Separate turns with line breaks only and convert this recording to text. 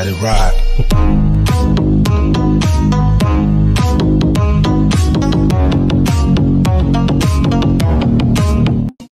let it ride.